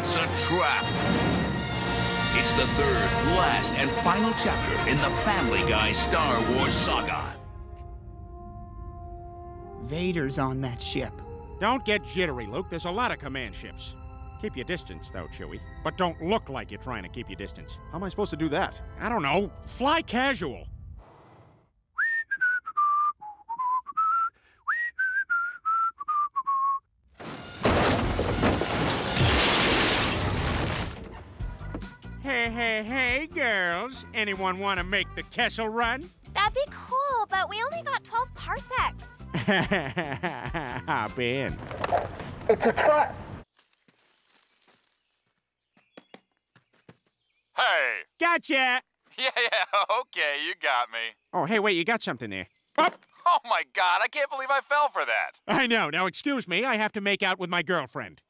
It's a trap. It's the third, last, and final chapter in the Family Guy Star Wars saga. Vader's on that ship. Don't get jittery, Luke. There's a lot of command ships. Keep your distance, though, Chewie. But don't look like you're trying to keep your distance. How am I supposed to do that? I don't know. Fly casual. Hey, hey, hey, girls. Anyone want to make the Kessel run? That'd be cool, but we only got 12 parsecs. Hop in. It's a trap. Hey! Gotcha! Yeah, yeah, okay, you got me. Oh, hey, wait, you got something there. Oh, Oh my god, I can't believe I fell for that. I know. Now, excuse me. I have to make out with my girlfriend.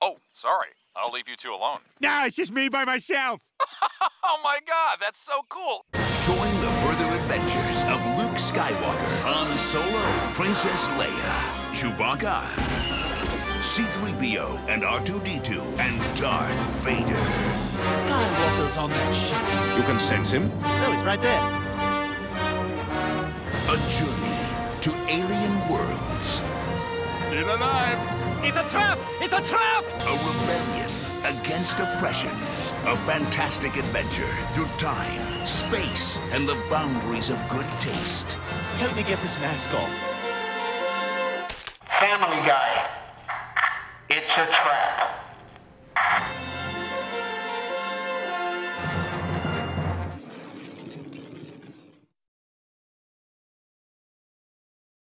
Oh, sorry. I'll leave you two alone. No, it's just me by myself. Oh my god, that's so cool. Join the further adventures of Luke Skywalker, Han Solo, Princess Leia, Chewbacca, C-3PO, and R2-D2, and Darth Vader. Skywalker's on that ship. You can sense him? Oh, he's right there. A journey to alien worlds. Still alive. It's a trap! It's a trap! A rebellion against oppression. A fantastic adventure through time, space, and the boundaries of good taste. Help me get this mask off. Family Guy. It's a trap.